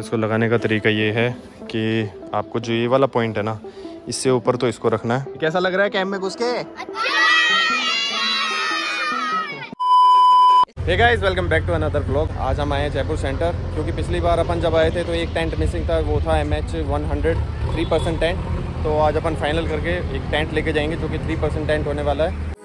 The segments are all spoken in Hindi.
इसको लगाने का तरीका ये है कि आपको जो ये वाला पॉइंट है ना, इससे ऊपर तो इसको रखना है। कैसा लग रहा है कैम्प में घुस के? Guys welcome back to another blog आज हम आए हैं जयपुर सेंटर क्योंकि पिछली बार अपन जब आए थे तो एक टेंट मिसिंग था, वो था M H one hundred three percent tent तो आज अपन फाइनल करके एक टेंट लेके जाएँगे, जो कि थ्री परसेंट टेंट होने वाला है।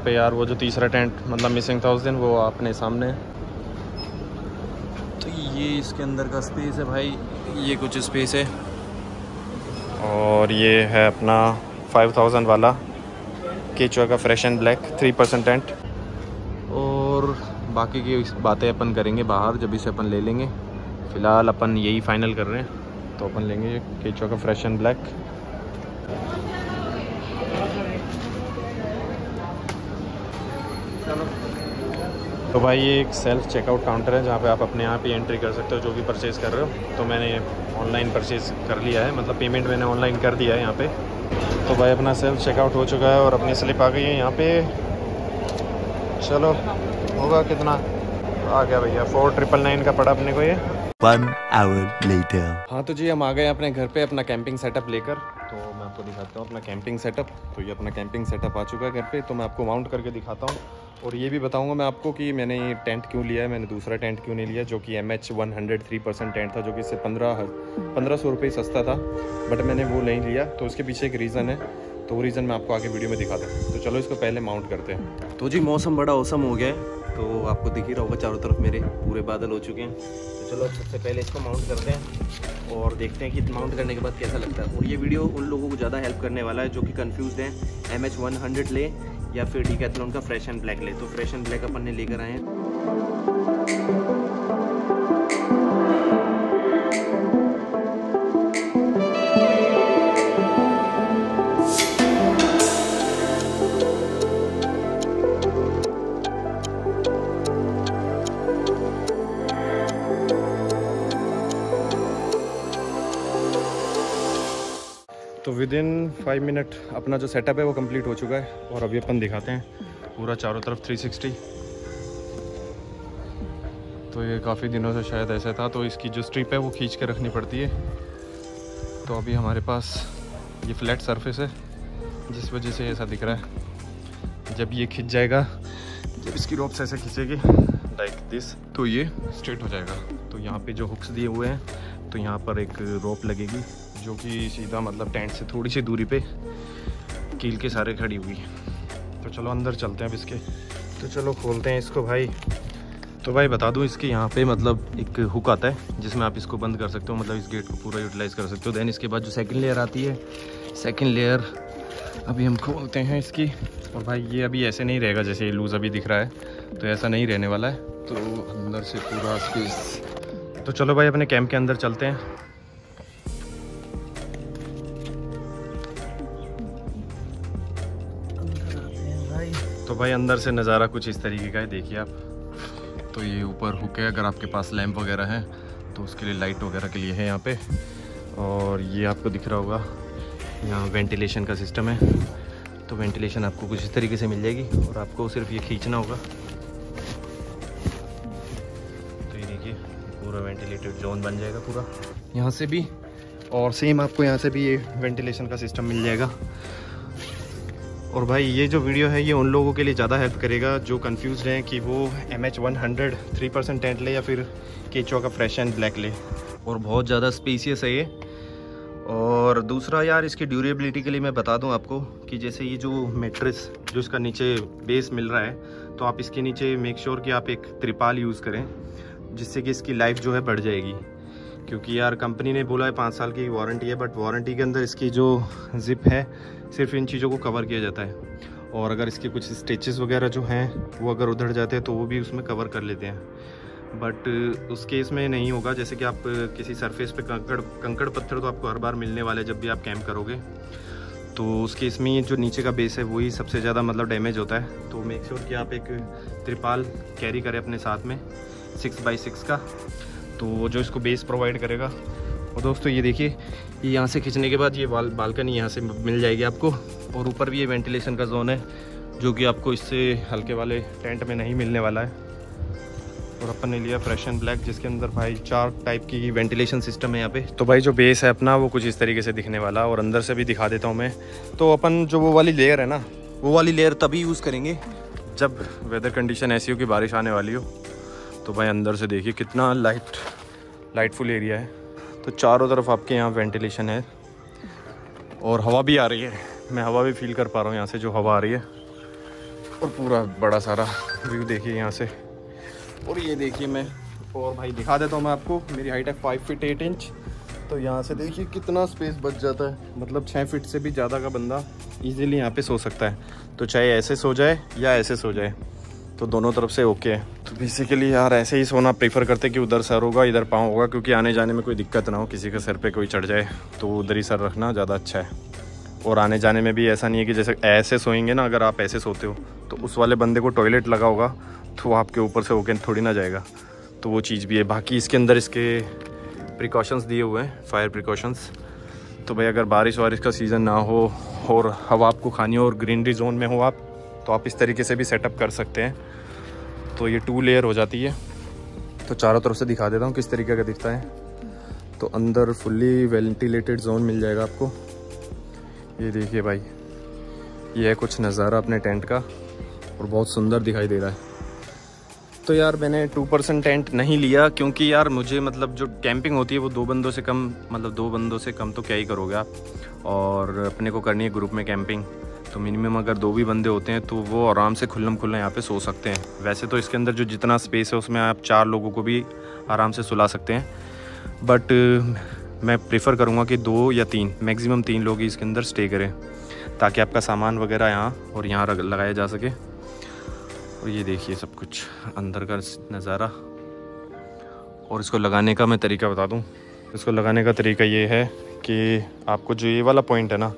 पे यार वो जो तीसरा टेंट मतलब मिसिंग था उस दिन, वो अपने सामने। तो ये इसके अंदर का स्पेस है भाई, ये कुछ स्पेस है। और ये है अपना 5000 वाला, केचुआ का fresh and black three percent tent और बाकी की बातें अपन करेंगे बाहर, जब इसे अपन ले लेंगे। फ़िलहाल अपन यही फाइनल कर रहे हैं। तो अपन लेंगे केचुआ का फ्रेश एंड ब्लैक तो भाई ये एक सेल्फ चेकआउट काउंटर है जहाँ पे आप अपने आप ही एंट्री कर सकते हो जो भी परचेज़ कर रहे हो। तो मैंने ऑनलाइन परचेज़ कर लिया है मतलब पेमेंट मैंने ऑनलाइन कर दिया है यहाँ पे। तो भाई अपना सेल्फ चेकआउट हो चुका है और अपनी स्लिप आ गई है यहाँ पे। चलो होगा कितना? आ गया भैया फोर ट्रिपल नाइन का पड़ा अपने को ये। One hour later. हाँ तो जी हम आ गए अपने घर पे अपना कैंपिंग सेटअप लेकर। तो मैं आपको दिखाता हूँ अपना कैंपिंग सेटअप तो ये अपना कैंपिंग सेटअप आ चुका है घर पे तो मैं आपको माउंट करके दिखाता हूँ। और ये भी बताऊँगा मैं आपको कि मैंने ये टेंट क्यों लिया है, मैंने दूसरा टेंट क्यों नहीं लिया, जो कि M H one hundred three percent tent था, जो कि इससे पंद्रह पंद्रह सौ रुपये सस्ता था बट मैंने वो नहीं लिया। तो उसके पीछे एक रीज़न है तो वो रीज़न मैं आपको आगे वीडियो में दिखाता हूँ तो चलो इसको पहले माउंट करते हैं। तो जी, मौसम बड़ा औसम हो गया है तो आपको दिख ही रहा होगा चारों तरफ़ मेरे पूरे बादल हो चुके हैं। तो चलो सबसे पहले इसको माउंट करते हैं और देखते हैं कि माउंट करने के बाद कैसा लगता है। और ये वीडियो उन लोगों को ज़्यादा हेल्प करने वाला है, जो कि कन्फ्यूज़ हैं। एम एच वन हंड्रेड ले या फिर डीकैथलॉन का फ्रेश एंड ब्लैक ले। तो फ्रेश एंड ब्लैक अपन ने लेकर आए हैं। विद इन फाइव मिनट अपना जो सेटअप है वो कंप्लीट हो चुका है और अभी अपन दिखाते हैं पूरा चारों तरफ़ 360 तो ये काफ़ी दिनों से शायद ऐसा था तो इसकी जो स्ट्रिप है वो खींच के रखनी पड़ती है। तो अभी हमारे पास ये फ्लैट सरफेस है, जिस वजह से ऐसा दिख रहा है। जब ये खिंच जाएगा, जब इसकी रोप्स ऐसे खींचेगी लाइक दिस तो ये स्ट्रेट हो जाएगा। तो यहाँ पे जो हुक्स दिए हुए हैं तो यहाँ पर एक रोप लगेगी। जो कि सीधा मतलब टेंट से थोड़ी सी दूरी पे कील के सारे खड़ी हुई है। तो चलो अंदर चलते हैं अब इसके। तो चलो खोलते हैं इसको भाई। तो भाई बता दूँ, इसके यहाँ पे मतलब एक हुक आता है, जिसमें आप इसको बंद कर सकते हो मतलब इस गेट को पूरा यूटिलाइज कर सकते हो। देन इसके बाद जो सेकंड लेयर आती है सेकंड लेयर अभी हम खोलते हैं इसकी। और भाई ये अभी ऐसे नहीं रहेगा जैसे ये लूज़ अभी दिख रहा है। तो ऐसा नहीं रहने वाला है। तो अंदर से पूरा स्पेस तो चलो भाई अपने कैंप के अंदर चलते हैं। तो भाई अंदर से नज़ारा कुछ इस तरीके का है, देखिए आप। तो ये ऊपर हुक है, अगर आपके पास लैंप वगैरह है तो उसके लिए लाइट वगैरह के लिए है यहाँ पे। और ये आपको दिख रहा होगा, यहाँ वेंटिलेशन का सिस्टम है। तो वेंटिलेशन आपको कुछ इस तरीके से मिल जाएगी, और आपको सिर्फ़ ये खींचना होगा। तो ये देखिए, पूरा वेंटिलेटेड जोन बन जाएगा पूरा। यहाँ से भी, और सेम आपको यहाँ से भी ये वेंटिलेशन का सिस्टम मिल जाएगा। और भाई, ये जो वीडियो है, ये उन लोगों के लिए ज़्यादा हेल्प करेगा जो कंफ्यूज हैं कि वो M H one hundred three percent tent ले या फिर केचो का फ्रेश एंड ब्लैक ले। और बहुत ज़्यादा स्पेसियस है ये। और दूसरा यार, इसकी ड्यूरेबिलिटी के लिए मैं बता दूँ आपको कि जैसे ये जो मेट्रिस जो इसका नीचे बेस मिल रहा है तो आप इसके नीचे मेक श्योर sure कि आप एक त्रिपाल यूज़ करें, जिससे कि इसकी लाइफ जो है बढ़ जाएगी। क्योंकि यार कंपनी ने बोला है पाँच साल की वारंटी है बट वारंटी के अंदर इसकी जो जिप है, सिर्फ़ इन चीज़ों को कवर किया जाता है। और अगर इसके कुछ स्टिचेस वगैरह जो हैं, वो अगर उधड़ जाते हैं तो वो भी उसमें कवर कर लेते हैं। बट उस केस में नहीं होगा, जैसे कि आप किसी सरफेस पे कंकड़ कंकड़ पत्थर तो आपको हर बार मिलने वाले जब भी आप कैंप करोगे। तो उस केस में जो नीचे का बेस है, वही सबसे ज़्यादा मतलब डैमेज होता है। तो मेक श्योर कि आप एक त्रिपाल कैरी करें अपने साथ में सिक्स बाई सिक्स का। तो जो इसको बेस प्रोवाइड करेगा। और दोस्तों, ये देखिए, ये यहाँ से खींचने के बाद ये बाल, बालकनी यहाँ से मिल जाएगी आपको। और ऊपर भी ये वेंटिलेशन का जोन है, जो कि आपको इससे हल्के वाले टेंट में नहीं मिलने वाला है। और अपन ने लिया फ्रेश एंड ब्लैक जिसके अंदर भाई चार टाइप की वेंटिलेशन सिस्टम है यहाँ पे। तो भाई, जो बेस है अपना, वो कुछ इस तरीके से दिखने वाला। और अंदर से भी दिखा देता हूँ मैं। तो अपन जो वो वाली लेयर है ना, वो वाली लेयर तभी यूज़ करेंगे, जब वेदर कंडीशन ऐसी हो कि बारिश आने वाली हो। तो भाई अंदर से देखिए कितना लाइट लाइटफुल एरिया है। तो चारों तरफ़ आपके यहाँ वेंटिलेशन है और हवा भी आ रही है। मैं हवा भी फील कर पा रहा हूँ यहाँ से जो हवा आ रही है। और पूरा बड़ा सारा व्यू देखिए यहाँ से। और ये देखिए मैं और भाई दिखा देता हूँ मैं आपको, मेरी हाइट है फाइव फिट एट इंच तो यहाँ से देखिए कितना स्पेस बच जाता है। मतलब छः फिट से भी ज़्यादा का बंदा इजीली यहाँ पे सो सकता है। तो चाहे ऐसे सो जाए या ऐसे सो जाए। तो दोनों तरफ़ से ओके है। तो बेसिकली यार ऐसे ही सोना प्रेफर करते कि उधर सर होगा, इधर पाँव होगा, क्योंकि आने जाने में कोई दिक्कत ना हो, किसी के सर पे कोई चढ़ जाए तो उधर ही सर रखना ज़्यादा अच्छा है। और आने जाने में भी ऐसा नहीं है कि जैसे ऐसे सोएँगे ना, अगर आप ऐसे सोते हो तो उस वाले बंदे को टॉयलेट लगा होगा तो आपके ऊपर से होके थोड़ी ना जाएगा। तो वो चीज़ भी है। बाकी इसके अंदर इसके प्रिकॉशंस दिए हुए हैं फायर प्रिकॉशंस तो भाई अगर बारिश वारिश का सीज़न ना हो, और हवा आपको खानी हो, और ग्रीनरी जोन में हो आप तो आप इस तरीके से भी सेटअप कर सकते हैं। तो ये टू लेयर हो जाती है। तो चारों तरफ़ से दिखा देता हूँ किस तरीके का दिखता है। तो अंदर फुल्ली वेंटिलेटेड जोन मिल जाएगा आपको। ये देखिए भाई, ये है कुछ नज़ारा अपने टेंट का और बहुत सुंदर दिखाई दे रहा है। तो यार मैंने टू परसेंट टेंट नहीं लिया क्योंकि यार मुझे मतलब जो कैंपिंग होती है वो दो बंदों से कम मतलब दो बंदों से कम तो क्या ही करोगे आप। और अपने को करनी है ग्रुप में कैंपिंग तो मिनिमम अगर दो भी बंदे होते हैं तो वो आराम से खुल्लम खुल्ला यहाँ पे सो सकते हैं। वैसे तो इसके अंदर जो जितना स्पेस है, उसमें आप चार लोगों को भी आराम से सुला सकते हैं। बट मैं प्रेफर करूँगा कि दो या तीन मैक्सिमम तीन लोग ही इसके अंदर स्टे करें, ताकि आपका सामान वगैरह यहाँ और यहाँ लगाया जा सके। और ये देखिए सब कुछ, अंदर का नज़ारा। और इसको लगाने का मैं तरीका बता दूँ। इसको लगाने का तरीका ये है कि आपको जो ये वाला पॉइंट है ना,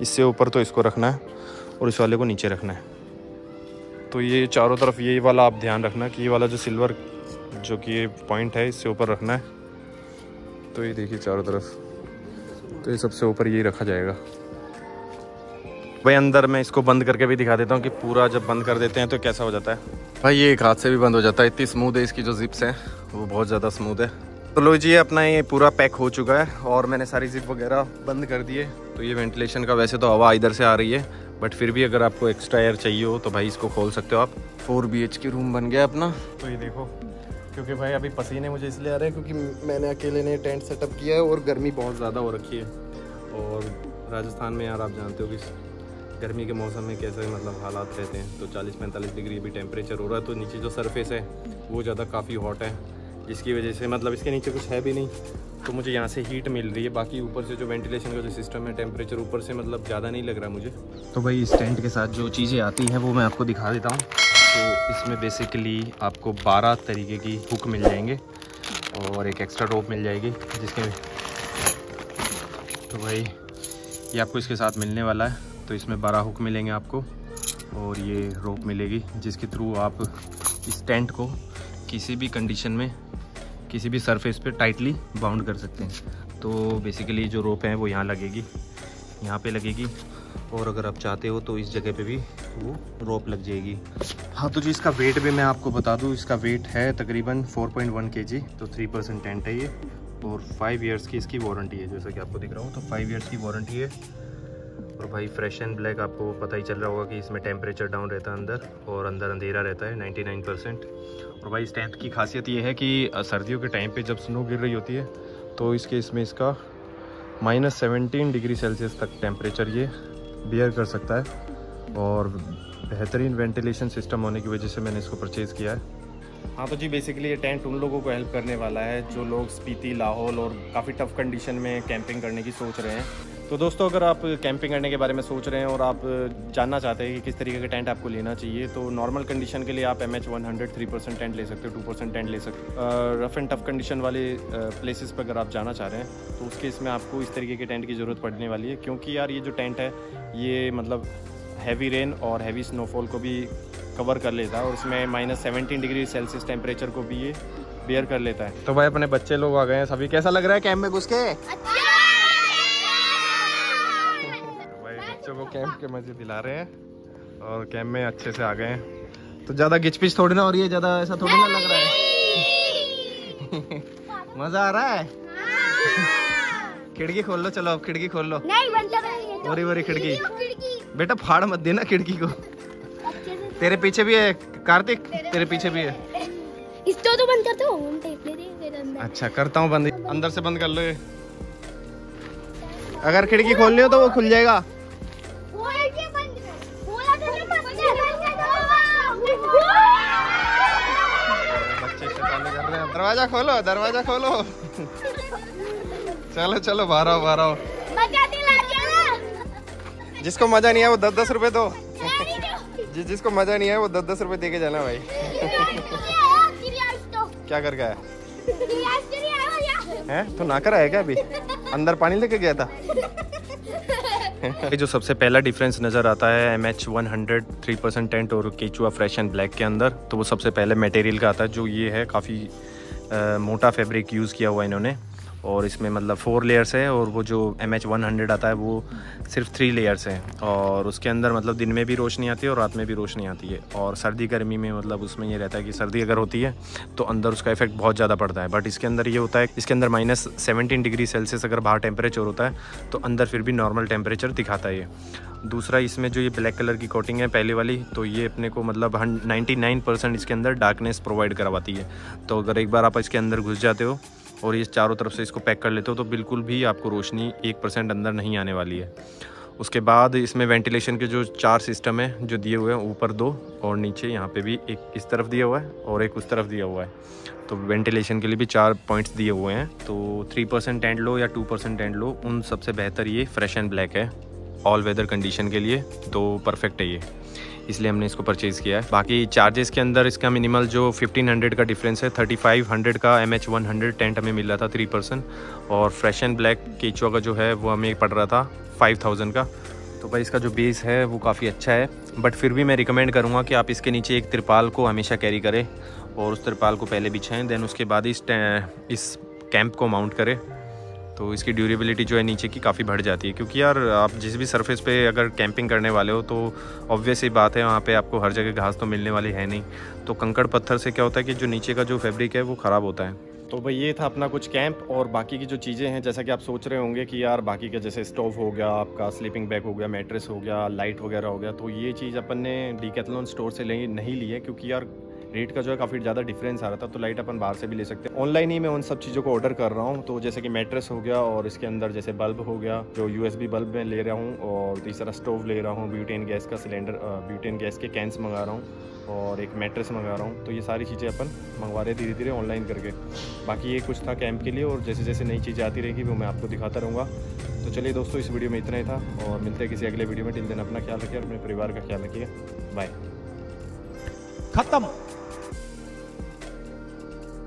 इससे ऊपर तो इसको रखना है। और इस वाले को नीचे रखना है। तो ये चारों तरफ़ ये वाला आप ध्यान रखना कि ये वाला जो सिल्वर, जो कि ये पॉइंट है, इससे ऊपर रखना है। तो ये देखिए चारों तरफ़। तो ये सबसे ऊपर यही रखा जाएगा। भाई अंदर मैं इसको बंद करके भी दिखा देता हूँ कि पूरा जब बंद कर देते हैं तो कैसा हो जाता है। भाई ये एक हाथ से भी बंद हो जाता है। इतनी स्मूथ है इसकी जो जिप्स हैं, वो बहुत ज़्यादा स्मूथ है। तो लो जी अपना ये पूरा पैक हो चुका है और मैंने सारी जिप वगैरह बंद कर दिए। तो ये वेंटिलेशन का वैसे तो हवा इधर से आ रही है। बट फिर भी अगर आपको एक्स्ट्रा एयर चाहिए हो तो भाई इसको खोल सकते हो आप। Four B H K room बन गया अपना। तो ये देखो क्योंकि भाई अभी पसीने मुझे इसलिए आ रहे हैं क्योंकि मैंने अकेले ने टेंट सेटअप किया है और गर्मी बहुत ज़्यादा हो रखी है। और राजस्थान में यार आप जानते हो कि गर्मी के मौसम में कैसे मतलब हालात रहते हैं। तो 40-45 डिग्री भी टेम्परेचर हो रहा है तो नीचे जो सरफेस है वो ज़्यादा काफ़ी हॉट है। जिसकी वजह से मतलब इसके नीचे कुछ है भी नहीं। तो मुझे यहाँ से हीट मिल रही है। बाकी ऊपर से जो वेंटिलेशन का जो सिस्टम है टेम्परेचर ऊपर से मतलब ज़्यादा नहीं लग रहा मुझे। तो भाई इस टेंट के साथ जो चीज़ें आती हैं, वो मैं आपको दिखा देता हूँ। तो इसमें बेसिकली आपको 12 तरीके की हुक मिल जाएँगे और एक एक्स्ट्रा रोप मिल जाएगी जिसके तो भाई ये आपको इसके साथ मिलने वाला है। तो इसमें बारह हुक मिलेंगे आपको और ये रोप मिलेगी, जिसके थ्रू आप इस टेंट को किसी भी कंडीशन में किसी भी सरफेस पे टाइटली बाउंड कर सकते हैं। तो बेसिकली जो रोप है वो यहाँ लगेगी, यहाँ पे लगेगी। और अगर आप चाहते हो तो इस जगह पे भी वो रोप लग जाएगी। हाँ तो जी इसका वेट भी मैं आपको बता दूँ, इसका वेट है तकरीबन 4.1 केजी तो 3 परसेंट टेंट है ये। और फाइव इयर्स की इसकी वारंटी है, जैसा कि आपको दिख रहा हूँ। तो फाइव इयर्स की वारंटी है। और भाई फ्रेश एंड ब्लैक आपको पता ही चल रहा होगा कि इसमें टेम्परेचर डाउन रहता है अंदर और अंदर अंधेरा रहता है 99 परसेंट और भाई इस टेंट की खासियत ये है कि सर्दियों के टाइम पे जब स्नो गिर रही होती है तो इसके इसमें इसका माइनस सेवनटीन डिग्री सेल्सियस तक टेम्परेचर ये बियर कर सकता है। और बेहतरीन वेंटिलेशन सिस्टम होने की वजह से मैंने इसको परचेज़ किया है। हाँ तो जी बेसिकली ये टेंट उन लोगों को हेल्प करने वाला है, जो लोग स्पीति, लाहौल और काफ़ी टफ़ कंडीशन में कैंपिंग करने की सोच रहे हैं। तो दोस्तों अगर आप कैंपिंग करने के बारे में सोच रहे हैं और आप जानना चाहते हैं कि किस तरीके का टेंट आपको लेना चाहिए तो नॉर्मल कंडीशन के लिए आप M H one hundred three percent tent ले सकते हो टू परसेंट टेंट ले सकते हो। रफ एंड टफ कंडीशन वाले प्लेसेस पर अगर आप जाना चाह रहे हैं तो उस केस में आपको इस तरीके के टेंट की ज़रूरत पड़ने वाली है। क्योंकि यार ये जो टेंट है ये मतलब हैवी रेन और हैवी स्नोफॉल को भी कवर कर लेता है और इसमें minus seventeen degree Celsius temperature को भी ये बियर कर लेता है। तो भाई अपने बच्चे लोग आ गए हैं सभी। कैसा लग रहा है कैंप में घुस के? भाई को कैंप के मज़े दिला रहे हैं और कैंप में अच्छे से आ गए हैं। तो ज़्यादा गिचपिच थोड़ी ना हो रही है ज़्यादा ऐसा थोड़ी ना लग रहा है। मज़ा आ रहा है? खिड़की खोल लो चलो अब खिड़की खोल लो। बोरी बंद है वरी वरी खिड़की बेटा फाड़ मत देना खिड़की को। तेरे पीछे भी है कार्तिक? तेरे पीछे भी है। इसको तो बंद कर दो हम टेप ले देंगे फिर अंदर। अच्छा करता हूँ बंद। अंदर से बंद कर लो ये। अगर खिड़की खोलनी हो तो वो खुल जाएगा। दरवाज़ा खोलो दरवाज़ा खोलो। चलो चलो बाहर आओ बाहर आओ जिसको मज़ा नहीं है वो दस दस रुपए दो। जिस जिसको मज़ा नहीं है वो दस दस रुपए दे के जाना भाई। क्या कर गया है? तो ना कर क्या अभी? अंदर पानी लेके गया था? जो सबसे पहला डिफरेंस नज़र आता है M H one hundred three percent tent और केचुआ फ्रेश एंड ब्लैक के अंदर तो वो सबसे पहले मटेरियल का आता है, जो ये है, काफ़ी मोटा फैब्रिक यूज़ किया हुआ इन्होंने। और इसमें मतलब फोर लेयर्स है और वो जो एम एच वन हंड्रेड आता है, वो सिर्फ़ थ्री लेयर्स हैं। और उसके अंदर मतलब दिन में भी रोशनी आती है और रात में भी रोशनी आती है। और सर्दी गर्मी में मतलब उसमें ये रहता है कि सर्दी अगर होती है तो अंदर उसका इफ़ेक्ट बहुत ज़्यादा पड़ता है। बट इसके अंदर ये होता है, इसके अंदर माइनस सेवनटीन डिग्री सेल्सियस अगर बाहर टेम्परेचर होता है तो अंदर फिर भी नॉर्मल टेम्परेचर दिखाता है ये। दूसरा इसमें जो ये ब्लैक कलर की कोटिंग है, पहले वाली तो ये अपने को मतलब नाइन्टी नाइन परसेंट इसके अंदर डार्कनेस प्रोवाइड करवाती है। तो अगर एक बार आप इसके अंदर घुस जाते हो और ये चारों तरफ़ से इसको पैक कर लेते हो तो बिल्कुल भी आपको रोशनी एक परसेंट अंदर नहीं आने वाली है। उसके बाद इसमें वेंटिलेशन के जो चार सिस्टम है, जो दिए हुए हैं, ऊपर दो और नीचे यहाँ पे भी एक इस तरफ़ दिया हुआ है और एक उस तरफ़ दिया हुआ है। तो वेंटिलेशन के लिए भी चार पॉइंट्स दिए हुए हैं तो थ्री परसेंट टेंट लो या टू परसेंट टेंट लो, उन सबसे बेहतर ये फ्रेश एंड ब्लैक है। ऑल वेदर कंडीशन के लिए तो परफेक्ट है ये। इसलिए हमने इसको परचेज़ किया है। बाकी चार्जेस के अंदर इसका मिनिमल जो 1500 का डिफरेंस है 3500 का एम एच टेंट हमें मिल रहा था थ्री परसेंट और फ्रेश एंड ब्लैक केचुआ का जो है वो हमें पड़ रहा था 5000 का। तो भाई इसका जो बेस है वो काफ़ी अच्छा है। बट फिर भी मैं रिकमेंड करूँगा कि आप इसके नीचे एक त्रिपाल को हमेशा कैरी करें और उस त्रिपाल को पहले बिछाएँ देन उसके बाद इस इस कैंप को माउंट करें। तो इसकी ड्यूरेबिलिटी जो है नीचे की काफ़ी बढ़ जाती है। क्योंकि यार, आप जिस भी सरफेस पे अगर कैंपिंग करने वाले हो तो ऑब्वियस ही बात है, वहाँ पे आपको हर जगह घास तो मिलने वाली है नहीं। तो कंकड़ पत्थर से क्या होता है कि जो नीचे का जो फैब्रिक है, वो ख़राब होता है। तो भाई ये था अपना कुछ कैंप और बाकी की जो चीज़ें हैं, जैसा कि आप सोच रहे होंगे कि यार, बाकी का जैसे स्टोव हो गया, आपका स्लीपिंग बैग हो गया मैट्रेस हो गया लाइट वगैरह हो गया तो ये चीज़ अपन ने डी स्टोर से नहीं ली है, क्योंकि यार रेट का जो है काफ़ी ज़्यादा डिफरेंस आ रहा था तो लाइट अपन बाहर से भी ले सकते हैं। ऑनलाइन ही मैं उन सब चीज़ों को ऑर्डर कर रहा हूँ तो जैसे कि मैट्रेस हो गया और इसके अंदर जैसे बल्ब हो गया, जो यूएसबी बल्ब मैं ले रहा हूँ और तीसरा स्टोव ले रहा हूँ ब्यूटेन गैस का सिलेंडर ब्यूटेन गैस के कैंस मंगा रहा हूँ और एक मैट्रेस मंगा रहा हूँ। तो ये सारी चीज़ें अपन मंगवा रहे धीरे धीरे ऑनलाइन करके। बाकी ये कुछ था कैंप के लिए और जैसे जैसे नई चीज़ें आती रहेगी, वो मैं आपको दिखाता रहूँगा। तो चलिए दोस्तों, इस वीडियो में इतना ही था और मिलते हैं किसी अगले वीडियो में। टिल दिन अपना ख्याल रखिए और अपने परिवार का ख्याल रखिए। बाय खत्म।